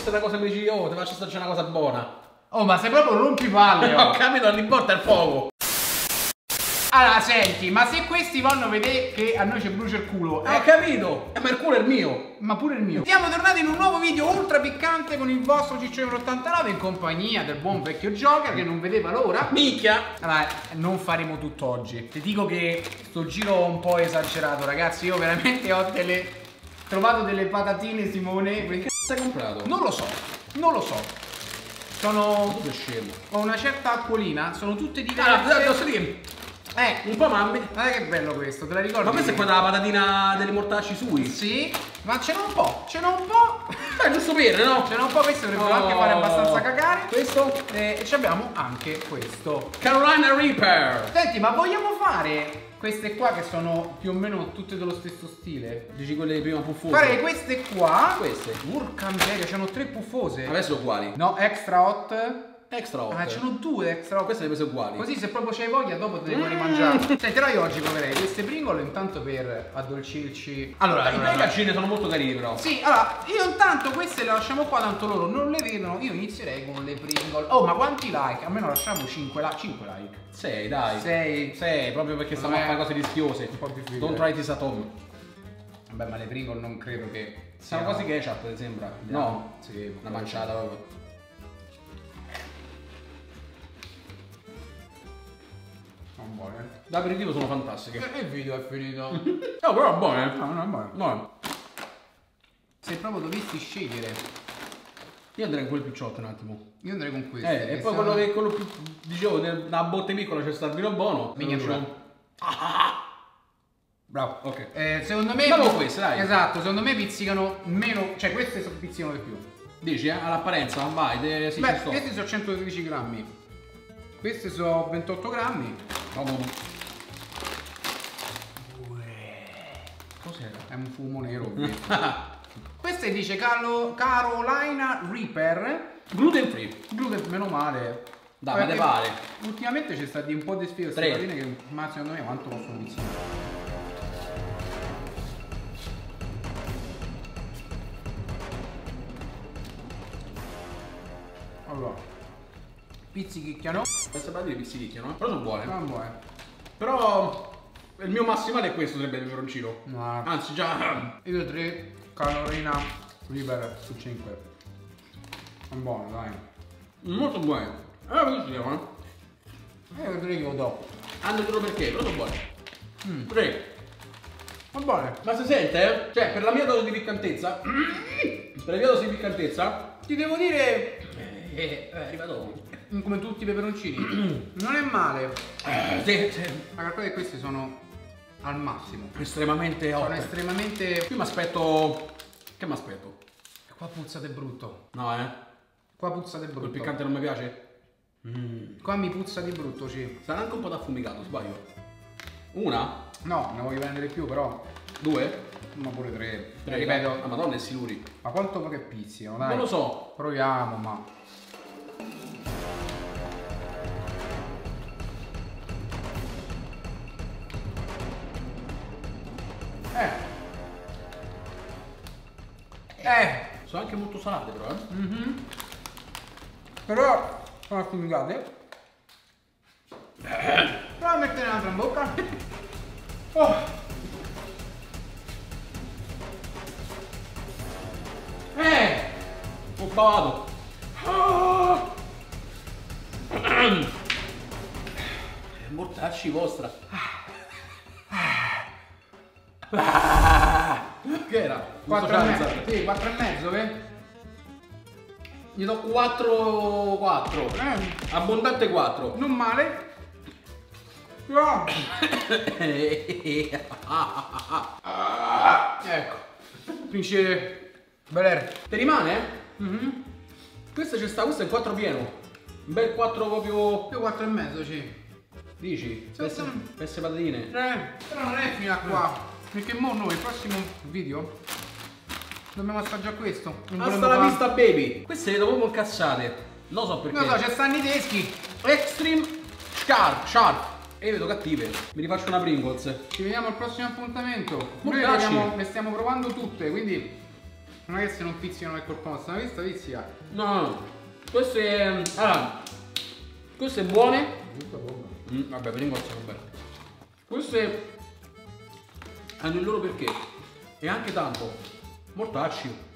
questa è una cosa mi dici, oh, ti faccio assaggiare una cosa buona. Oh, ma sei proprio rompipalle, Ho oh. capito, non importa il fuoco. Allora, senti, ma se questi vanno a vedere che a noi ci brucia il culo, Ho eh, capito. Eh, ma il culo è il mio. ma pure il mio. Siamo tornati in un nuovo video ultra piccante con il vostro Ciccione 89 in compagnia del buon vecchio Joker che non vedeva l'ora. Minchia. Allora, non faremo tutto oggi. Ti dico che sto giro ho un po' esagerato, ragazzi. Io veramente ho delle. trovato delle patatine, Simone. Che hai comprato? Non lo so, non lo so. Sono. Tu sei scemo. Ho una certa acquolina, sono tutte diverse. posso dire, Eh, un po' mammi. guarda che bello questo, te la ricordi? Ma questa è quella la patatina delle mortacci sui. Sì, ma ce n'ho un po', ce n'ho un po'. Beh, giusto per, no? Ce n'ho un po', questo dovrebbero Oh. anche fare abbastanza cagare. Questo? Eh, E ci abbiamo anche questo. Carolina Reaper. Senti, ma vogliamo fare queste qua che sono più o meno tutte dello stesso stile? Dici quelle di prima puffose? Farei queste qua. Queste. Urca miseria, c'hanno tre puffose. Sono uguali. No, extra hot. Extra hot. Ah, ce n'ho due extra hot. Queste le prese uguali. Così se proprio c'hai voglia dopo te le puoi rimangiare. Senti, però io oggi proverei queste Pringle intanto per addolcirci. Allora, i allora, pegaccini sono molto carini però. Sì, allora, io intanto queste le lasciamo qua, tanto loro non le vedono. Io inizierei con le Pringle. Oh, ma quanti like? Almeno lasciamo 5, la 5 like. Sei, dai. 6. Sei, proprio perché stiamo a fare cose rischiose. un po' più. Don't try this at home. Vabbè, ma le Pringle non credo che Siamo quasi ketchup, sembra? No. Sì, Una manciata proprio. Non buone. Da aperitivo sono fantastiche. E il video è finito. Oh, però buone. No, no, è buono. No. Se proprio dovessi scegliere, Io andrei con quel picciotte un attimo. io andrei con queste. Eh, e poi sono- quello che quello più. Dicevo, nella botte piccola c'è sta il vino buono. Miniatura. Non Bravo. Ok. Eh, secondo me. Con queste, dai. Esatto, secondo me pizzicano meno. Cioè, queste pizzicano di più. Dici, eh? All'apparenza, vai, te, sì, Beh, questi sono 113 grammi. Queste sono 28 grammi. Vamo. Cos'era? È un fumo nero. Queste dice Carlo- Carolina Reaper. Gluten free. Gluten, meno male. Dai, ma te Eh, pare. Ultimamente c'è stati un po' di queste patatine che ma secondo me quanto possono pizzicare. Allora, pizzichicchiano. Queste patatine pizzichicchiano, eh? Però sono buone. Non buone. Però il mio massimale è questo, sarebbe il peperoncino. No, Anzi, già. io 3 Carolina Reaper su 5. Sono buone, dai. Molto buone. Allora, cosa si chiamano? Eh, Io 3 che lo do. Hanno solo perché, però sono buone. Mm. Tre. Sono buone. Ma si sente? eh? Cioè, per la mia dose di piccantezza. per la mia dose di piccantezza. Ti devo dire, Eh, eh, arriva dopo. Come tutti i peperoncini, non è male. Eh. Ma calcola che questi sono al massimo. Estremamente Sono hot. estremamente. Qui mi aspetto. Che mi aspetto? Qua puzzate brutto. No, eh. Qua puzzate Quel brutto. piccante non mi piace? Mm. Qua mi puzza di brutto, sì. Sarà anche un po' da affumicato, sbaglio. Una? No, ne voglio prendere più, però. Due? Ma pure tre. Tre, Ripeto. La madonna è siluri. Ma quanto che pizzicano, dai? Non lo so. Proviamo, ma. Eh. Eh. Sono anche molto salate però, eh. mhm. Però sono affumicate. Prova a mettere un'altra in bocca. Oh. Eh. Ho bavato. Ah! Mortacci vostra. Che era? Quattro e Questo mezzo. Sì, quattro e mezzo, che? Gli do 4 4. Eh, Abbondante 4. non male. No. Ecco. Bel Air. Ti rimane? Mhm. Questo c'è sta, questo è il 4 pieno. Un bel 4 proprio. Più quattro e mezzo, sì. Dici? Sì, queste patatine. Eh, però non è fino a qua. Perché mo noi, il prossimo video, dobbiamo assaggiare questo. Hasta volendo la vista baby. Queste le do proprio incazzate. Non so perché. Non lo so, ci stanno i teschi. Extreme Sharp, Sharp. E io vedo cattive. Mi rifaccio una Pringles. Ci vediamo al prossimo appuntamento. Noi abbiamo- le stiamo provando tutte, quindi Non è che se non pizzicano è colpa nostra, ma questa pizzica. No, no, no. Queste. Allora, queste buone. Mm, vabbè, per ringraziamo bene. Queste hanno il loro perché. E anche tanto. Mortacci.